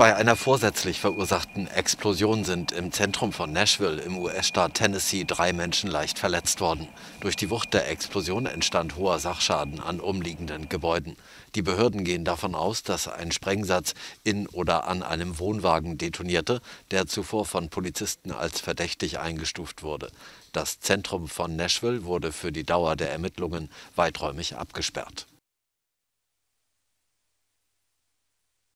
Bei einer vorsätzlich verursachten Explosion sind im Zentrum von Nashville im US-Staat Tennessee drei Menschen leicht verletzt worden. Durch die Wucht der Explosion entstand hoher Sachschaden an umliegenden Gebäuden. Die Behörden gehen davon aus, dass ein Sprengsatz in oder an einem Wohnwagen detonierte, der zuvor von Polizisten als verdächtig eingestuft wurde. Das Zentrum von Nashville wurde für die Dauer der Ermittlungen weiträumig abgesperrt.